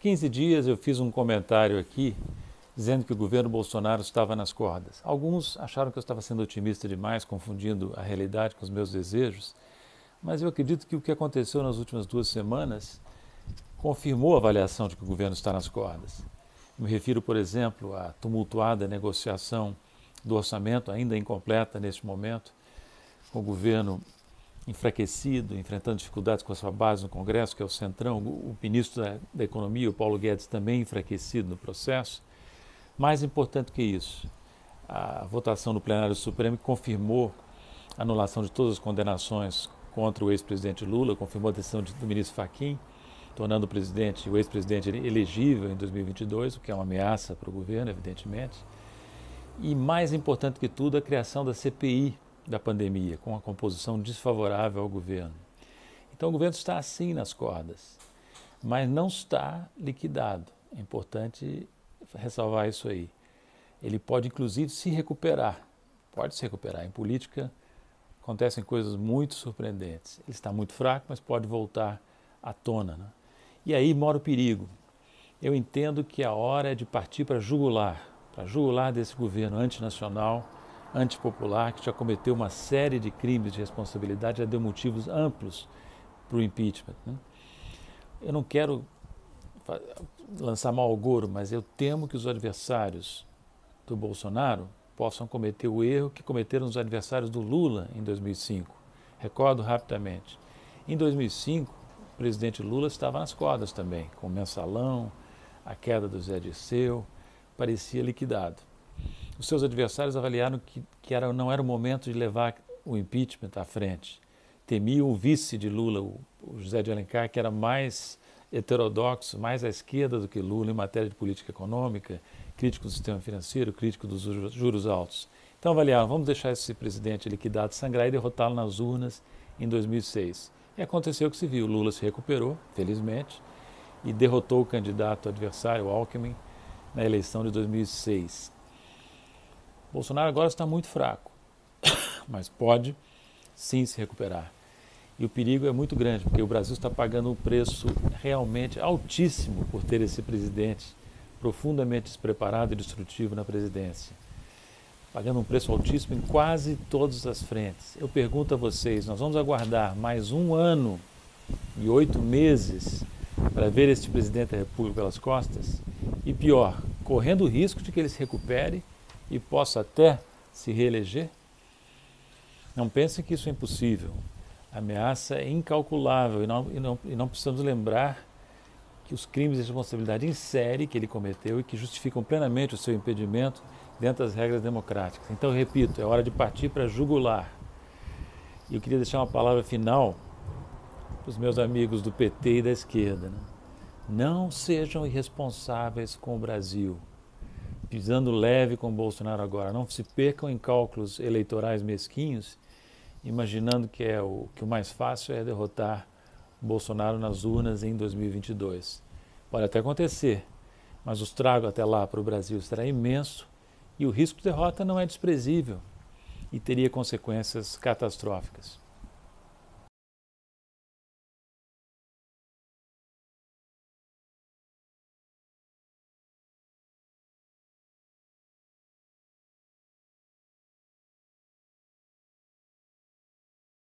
15 dias eu fiz um comentário aqui dizendo que o governo Bolsonaro estava nas cordas. Alguns acharam que eu estava sendo otimista demais, confundindo a realidade com os meus desejos, mas eu acredito que o que aconteceu nas últimas duas semanas confirmou a avaliação de que o governo está nas cordas. Me refiro, por exemplo, à tumultuada negociação do orçamento, ainda incompleta neste momento, com o governo enfraquecido, enfrentando dificuldades com a sua base no Congresso, que é o Centrão, o ministro da, da Economia, o Paulo Guedes, também enfraquecido no processo. Mais importante que isso, a votação no plenário Supremo confirmou a anulação de todas as condenações contra o ex-presidente Lula, confirmou a decisão do ministro Fachin, tornando o presidente, o ex-presidente elegível em 2022, o que é uma ameaça para o governo, evidentemente. E mais importante que tudo, a criação da CPI, da pandemia, com a composição desfavorável ao governo. Então o governo está assim nas cordas, mas não está liquidado. É importante ressalvar isso aí. Ele pode inclusive se recuperar, pode se recuperar. Em política acontecem coisas muito surpreendentes. Ele está muito fraco, mas pode voltar à tona. Né? E aí mora o perigo. Eu entendo que a hora é de partir para jugular, para jugular desse governo antinacional antipopular que já cometeu uma série de crimes de responsabilidade, já deu motivos amplos para o impeachment. Né? Eu não quero lançar mau agouro, mas eu temo que os adversários do Bolsonaro possam cometer o erro que cometeram os adversários do Lula em 2005. Recordo rapidamente. Em 2005, o presidente Lula estava nas cordas também, com o mensalão, a queda do Zé Dirceu, parecia liquidado os seus adversários avaliaram que, que era, não era o momento de levar o impeachment à frente. Temiam o vice de Lula, o, o José de Alencar, que era mais heterodoxo, mais à esquerda do que Lula em matéria de política econômica, crítico do sistema financeiro, crítico dos juros altos. Então avaliaram, vamos deixar esse presidente liquidado, sangrar e derrotá-lo nas urnas em 2006. E aconteceu o que se viu, Lula se recuperou, felizmente, e derrotou o candidato adversário, Alckmin, na eleição de 2006. Bolsonaro agora está muito fraco, mas pode sim se recuperar. E o perigo é muito grande, porque o Brasil está pagando um preço realmente altíssimo por ter esse presidente profundamente despreparado e destrutivo na presidência. Pagando um preço altíssimo em quase todas as frentes. Eu pergunto a vocês: nós vamos aguardar mais um ano e oito meses para ver este presidente da República pelas costas? E pior, correndo o risco de que ele se recupere e possa até se reeleger? Não pensem que isso é impossível. A ameaça é incalculável e não, e não, e não precisamos lembrar que os crimes de responsabilidade em série que ele cometeu e que justificam plenamente o seu impedimento dentro das regras democráticas. Então, repito, é hora de partir para jugular. E eu queria deixar uma palavra final para os meus amigos do PT e da esquerda. Né? Não sejam irresponsáveis com o Brasil pisando leve com Bolsonaro agora. Não se percam em cálculos eleitorais mesquinhos, imaginando que é o que o mais fácil é derrotar Bolsonaro nas urnas em 2022. Pode até acontecer, mas o estrago até lá para o Brasil será imenso e o risco de derrota não é desprezível e teria consequências catastróficas.